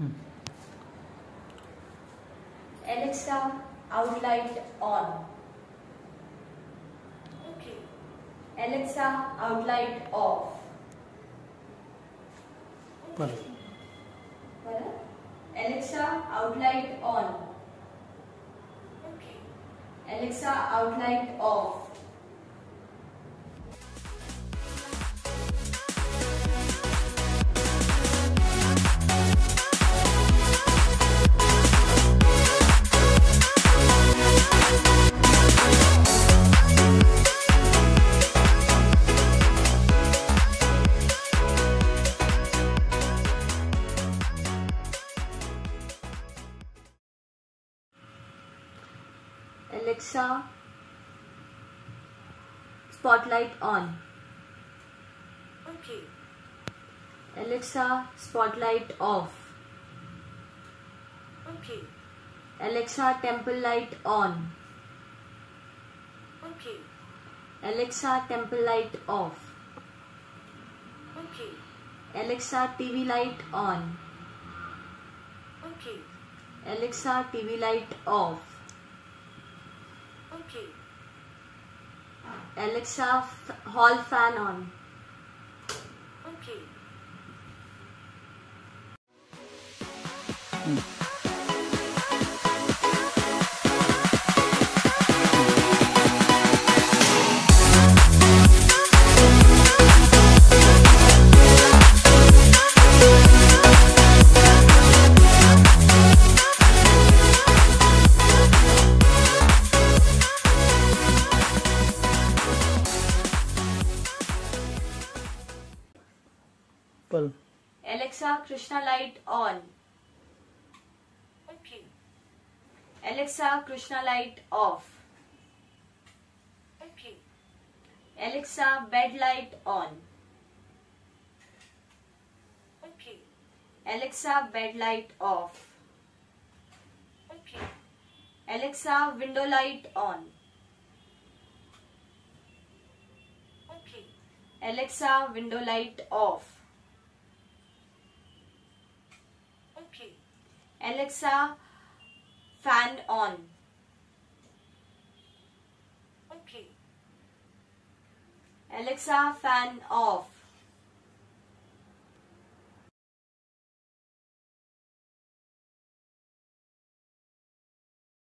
Hmm. Alexa, outlight on. Okay. Alexa, outlight off. Okay. Alexa, outlight on. Okay. Alexa, outlight off. Alexa, spotlight on. Okay. Alexa, spotlight off. Okay. Alexa, temple light on. Okay. Alexa, temple light off. Okay. Alexa, TV light on. Okay. Alexa, TV light off. Okay. Alexa, hall fan on. Okay. Hmm. ಬಲ್ Alexa, Krishna light on. Okay. Alexa, Krishna light off. Okay. Alexa, bed light on. Okay. Alexa, bed light off. Okay. Alexa, window light on. Okay. Alexa, window light off. Okay. Alexa, fan on. Okay. Alexa, fan off.